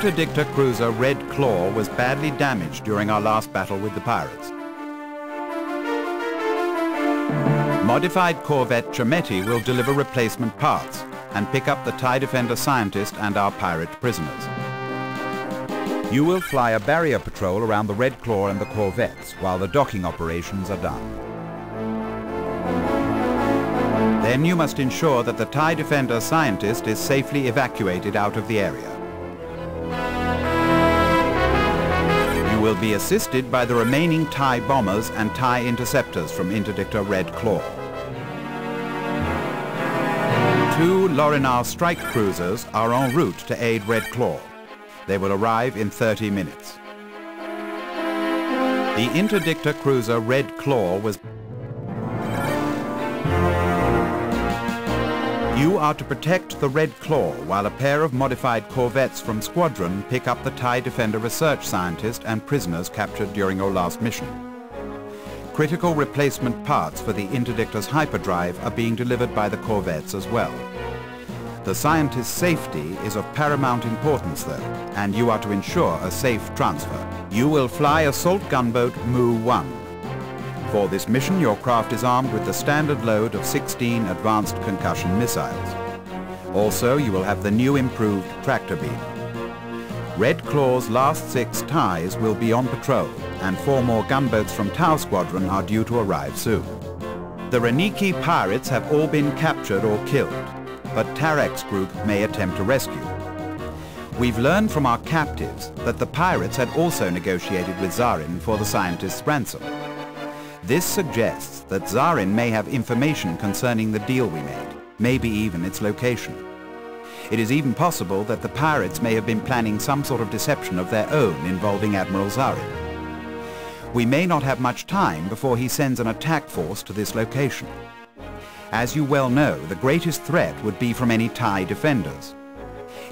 interdictor cruiser Red Claw was badly damaged during our last battle with the pirates. Modified Corvette Chimeti will deliver replacement parts and pick up the TIE Defender scientist and our pirate prisoners. You will fly a barrier patrol around the Red Claw and the Corvettes while the docking operations are done. Then you must ensure that the TIE Defender scientist is safely evacuated out of the area. Be assisted by the remaining TIE bombers and TIE interceptors from Interdictor Red Claw. Two Loronar strike cruisers are en route to aid Red Claw. They will arrive in 30 minutes. The interdictor cruiser Red Claw was... You are to protect the Red Claw while a pair of modified corvettes from Squadron pick up the TIE Defender research scientist and prisoners captured during your last mission. Critical replacement parts for the interdictor's hyperdrive are being delivered by the corvettes as well. The scientist's safety is of paramount importance though, and you are to ensure a safe transfer. You will fly assault gunboat Mu-1. For this mission, your craft is armed with the standard load of 16 advanced concussion missiles. Also, you will have the new improved tractor beam. Red Claw's last six TIEs will be on patrol, and four more gunboats from Tau Squadron are due to arrive soon. The Reniki pirates have all been captured or killed, but Tarek's group may attempt to rescue. We've learned from our captives that the pirates had also negotiated with Zaarin for the scientist's ransom. This suggests that Zaarin may have information concerning the deal we made, maybe even its location. It is even possible that the pirates may have been planning some sort of deception of their own involving Admiral Zaarin. We may not have much time before he sends an attack force to this location. As you well know, the greatest threat would be from any TIE defenders.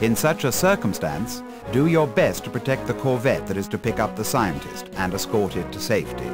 In such a circumstance, do your best to protect the corvette that is to pick up the scientist and escort it to safety.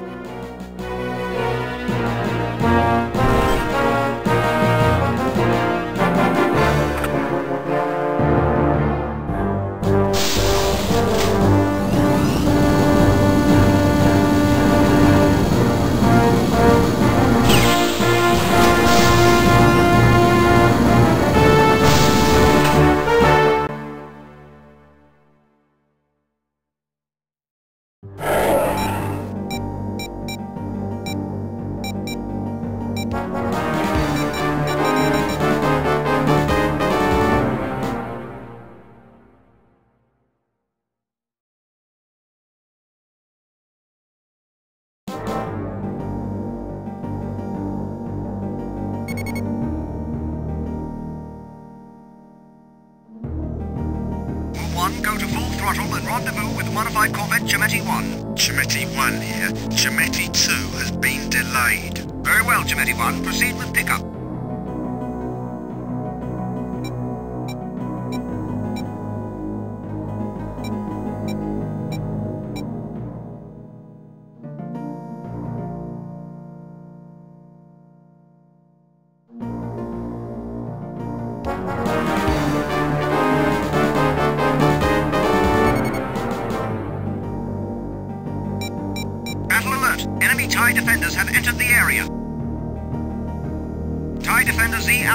One, go to full throttle and rendezvous with modified Corvette Chimeti 1. Chimeti 1 here. Chimeti 2 has been delayed. Very well, Chimeti 1. Proceed with pickup.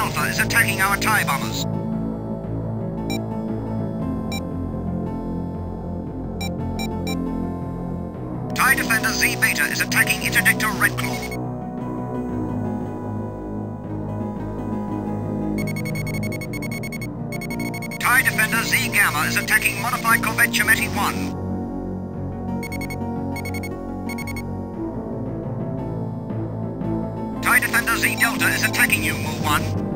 Alpha is attacking our TIE bombers. TIE Defender Z Beta is attacking Interdictor Red Claw. TIE Defender Z Gamma is attacking Modified Corvette Chimeti 1. TIE Defender Z Delta is attacking you, Mu 1.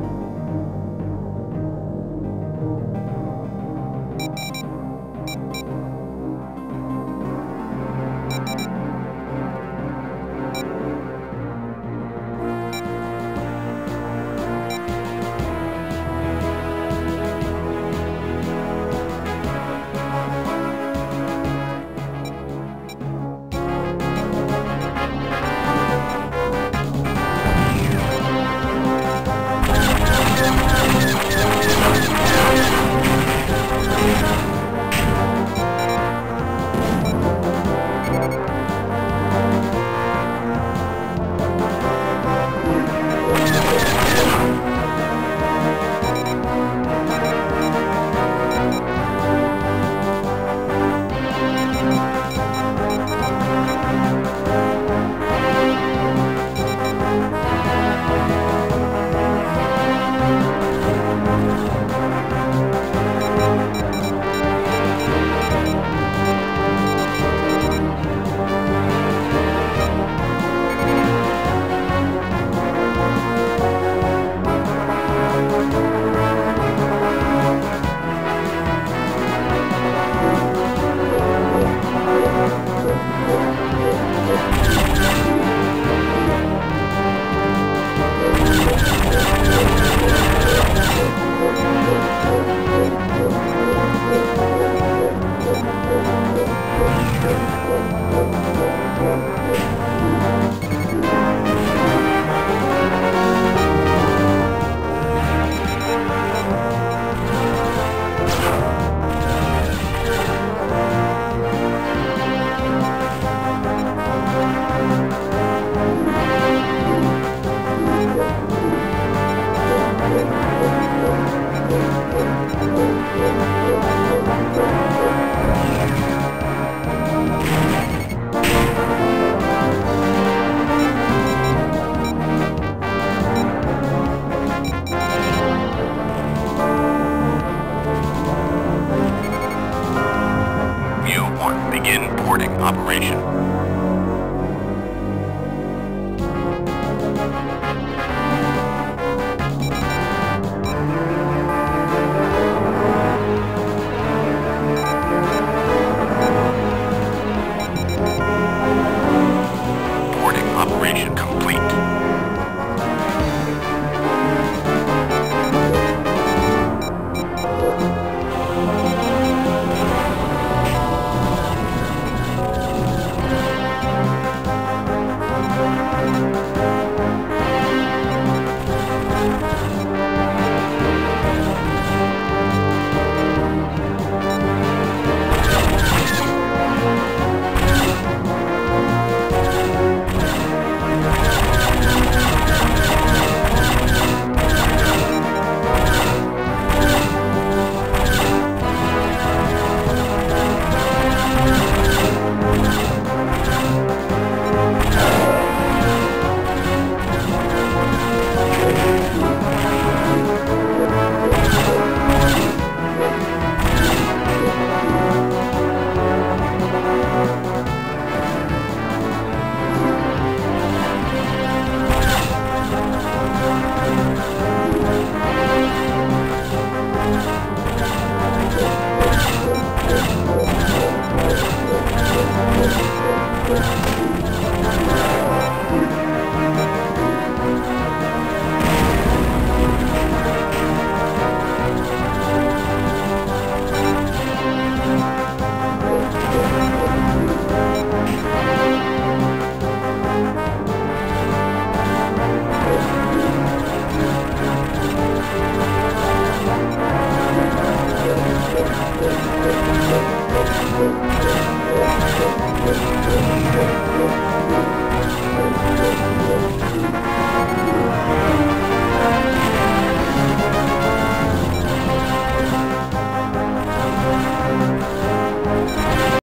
Begin boarding operation.